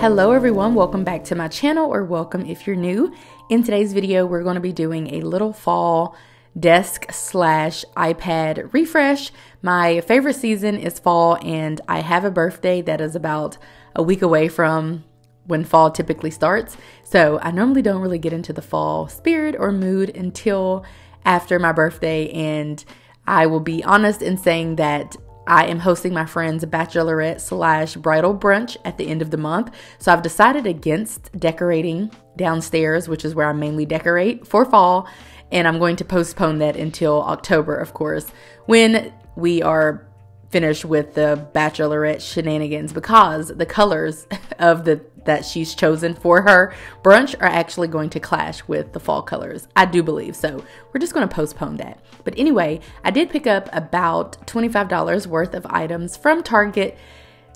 Hello everyone, welcome back to my channel or welcome if you're new. In today's video, we're going to be doing a little fall desk slash iPad refresh. My favorite season is fall and I have a birthday that is about a week away from when fall typically starts. So I normally don't really get into the fall spirit or mood until after my birthday and I will be honest in saying that I am hosting my friend's bachelorette slash bridal brunch at the end of the month. So I've decided against decorating downstairs, which is where I mainly decorate for fall. And I'm going to postpone that until October, of course, when we are finished with the bachelorette shenanigans because the colors of the that she's chosen for her brunch are actually going to clash with the fall colors. I do believe. So we're just going to postpone that. But anyway, I did pick up about $25 worth of items from Target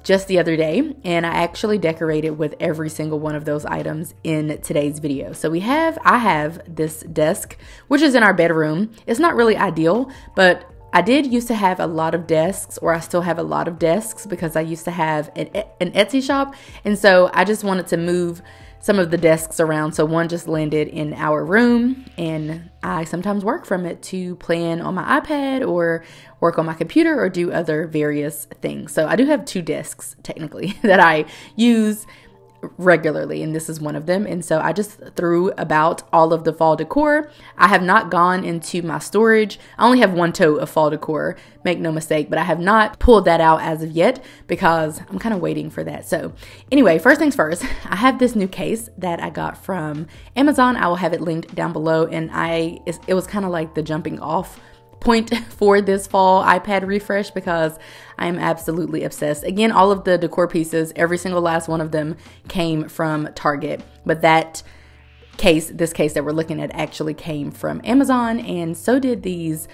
just the other day and I actually decorated with every single one of those items in today's video. So we have I have this desk which is in our bedroom. It's not really ideal, but I did used to have a lot of desks, or I still have a lot of desks because I used to have an, an Etsy shop. And so I just wanted to move some of the desks around. So one just landed in our room, and I sometimes work from it to plan on my iPad or work on my computer or do other various things. So I do have two desks technically that I use regularly, and this is one of them. And so I just threw about all of the fall decor. I have not gone into my storage. I only have one tote of fall decor, make no mistake, but I have not pulled that out as of yet because I'm kind of waiting for that. So, anyway, first things first, I have this new case that I got from Amazon. I will have it linked down below, and I it was kind of like the jumping off point for this fall iPad refresh because I am absolutely obsessed. Again, all of the decor pieces, every single last one of them came from Target, but that case, this case that we're looking at, actually came from Amazon, and so did these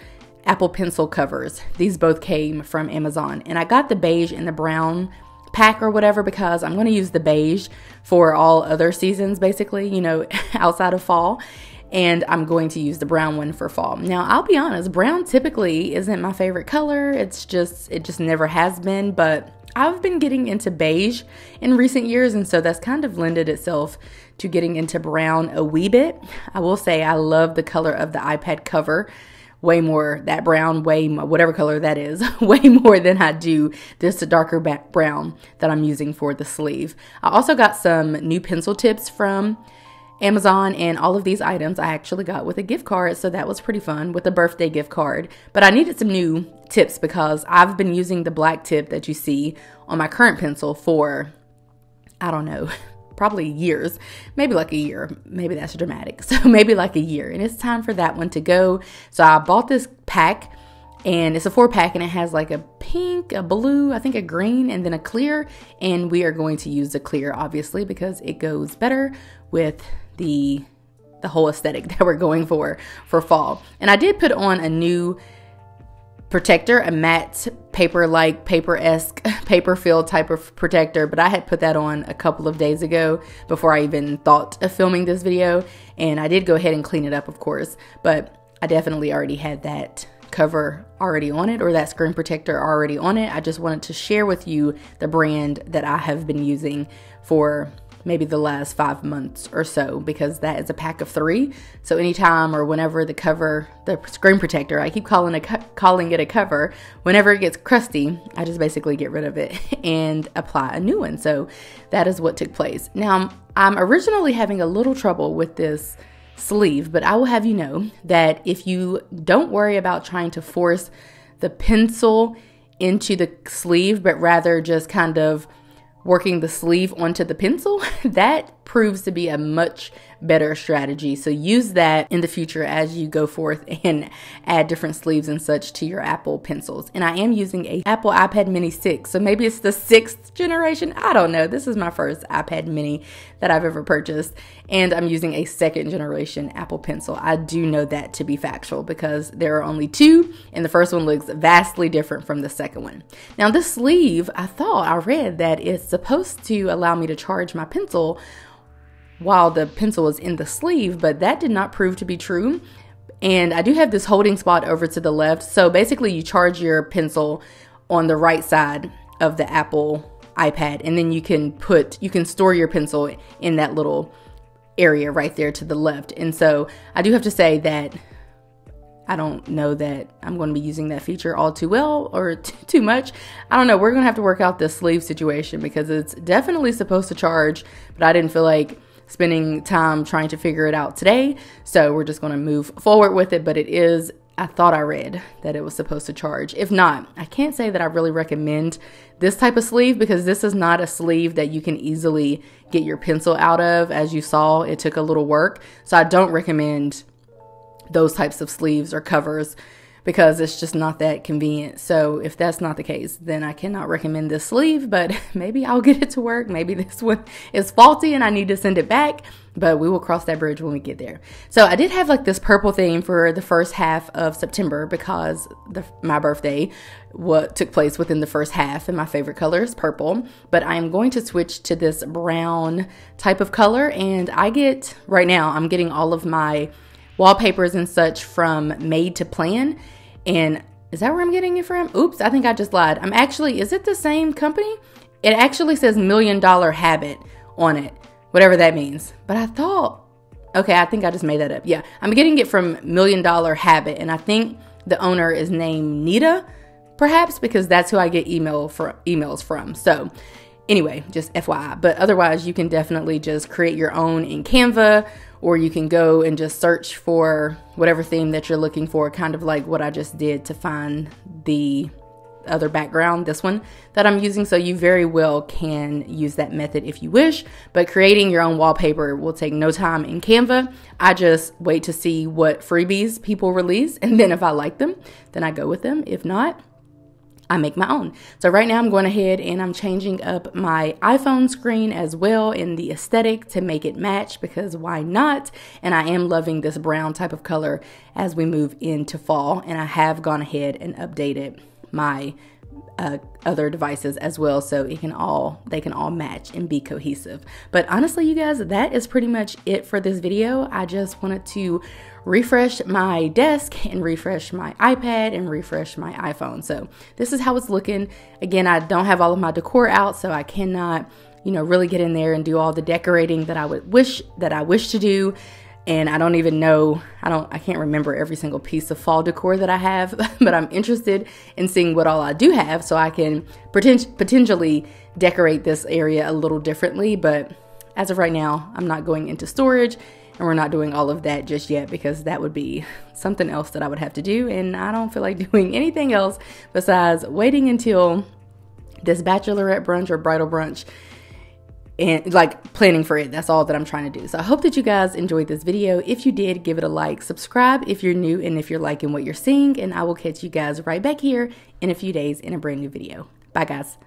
Apple Pencil covers. These both came from Amazon, and I got the beige and the brown pack or whatever because I'm going to use the beige for all other seasons basically, you know, outside of fall and I'm going to use the brown one for fall. Now, I'll be honest, brown typically isn't my favorite color. It's just, it just never has been, but I've been getting into beige in recent years, and so that's kind of lended itself to getting into brown a wee bit. I will say I love the color of the iPad cover way more that brown way whatever color that is way more than I do this darker brown that I'm using for the sleeve. I also got some new pencil tips from Amazon and all of these items I actually got with a gift card, so that was pretty fun with a birthday gift card. But I needed some new tips because I've been using the black tip that you see on my current pencil for, I don't know, probably years, maybe like a year. Maybe that's dramatic. So maybe like a year. And it's time for that one to go. So I bought this pack and it's a four pack and it has like a pink, a blue, I think a green, and then a clear. And we are going to use the clear obviously because it goes better with the the whole aesthetic that we're going for for fall. And I did put on a new protector, a matte paper like paper esque paper fill type of protector, but I had put that on a couple of days ago before I even thought of filming this video. And I did go ahead and clean it up, of course, but I definitely already had that cover already on it or that screen protector already on it. I just wanted to share with you the brand that I have been using for maybe the last five months or so because that is a pack of three. So anytime or whenever the cover, the screen protector, I keep calling it calling it a cover. Whenever it gets crusty, I just basically get rid of it and apply a new one. So that is what took place. Now I'm originally having a little trouble with this sleeve, but I will have you know that if you don't worry about trying to force the pencil into the sleeve, but rather just kind of working the sleeve onto the pencil, that proves to be a much better strategy. So use that in the future as you go forth and add different sleeves and such to your Apple pencils. And I am using a Apple iPad mini 6. So maybe it's the 6th generation. I don't know. This is my first iPad mini that I've ever purchased and I'm using a second generation Apple pencil. I do know that to be factual because there are only two and the first one looks vastly different from the second one. Now this sleeve, I thought I read that it's supposed to allow me to charge my pencil while the pencil was in the sleeve, but that did not prove to be true. And I do have this holding spot over to the left. So basically, you charge your pencil on the right side of the Apple iPad and then you can put you can store your pencil in that little area right there to the left. And so I do have to say that I don't know that I'm going to be using that feature all too well or too much. I don't know. We're going to have to work out this sleeve situation because it's definitely supposed to charge, but I didn't feel like spending time trying to figure it out today. So we're just going to move forward with it, but it is I thought I read that it was supposed to charge. If not, I can't say that I really recommend this type of sleeve because this is not a sleeve that you can easily get your pencil out of. As you saw, it took a little work. So I don't recommend those types of sleeves or covers because it's just not that convenient. So if that's not the case, then I cannot recommend this sleeve, but maybe I'll get it to work. Maybe this one is faulty and I need to send it back, but we will cross that bridge when we get there. So I did have like this purple theme for the first half of September because the, my birthday what took place within the first half and my favorite color is purple, but I am going to switch to this brown type of color and I get right now I'm getting all of my wallpapers and such from Made to Plan and is that where I'm getting it from? Oops, I think I just lied. I'm actually, is it the same company? It actually says Million Dollar Habit on it, whatever that means. But I thought, okay, I think I just made that up. Yeah, I'm getting it from Million Dollar Habit, and I think the owner is named Nita, perhaps because that's who I get email for emails from. So, anyway, just FYI. But otherwise, you can definitely just create your own in Canva or you can go and just search for whatever theme that you're looking for, kind of like what I just did to find the other background, this one that I'm using. So you very well can use that method if you wish, but creating your own wallpaper will take no time in Canva. I just wait to see what freebies people release, and then if I like them, then I go with them. If not, I make my own. So right now I'm going ahead and I'm changing up my iPhone screen as well in the aesthetic to make it match because why not? And I am loving this brown type of color as we move into fall and I have gone ahead and updated my uh, other devices as well so it can all they can all match and be cohesive. But honestly you guys that is pretty much it for this video. I just wanted to refresh my desk and refresh my ipad and refresh my iphone. So this is how it's looking. Again i don't have all of my decor out so i cannot you know really get in there and do all the decorating that i would wish that i wish to do and I don't even know, I don't, I can't remember every single piece of fall decor that I have, but I'm interested in seeing what all I do have so I can potent- potentially decorate this area a little differently. But as of right now, I'm not going into storage and we're not doing all of that just yet because that would be something else that I would have to do. And I don't feel like doing anything else besides waiting until this bachelorette brunch or bridal brunch and like planning for it. That's all that I'm trying to do. So I hope that you guys enjoyed this video. If you did, give it a like, subscribe if you're new and if you're liking what you're seeing, and I will catch you guys right back here in a few days in a brand new video. Bye guys.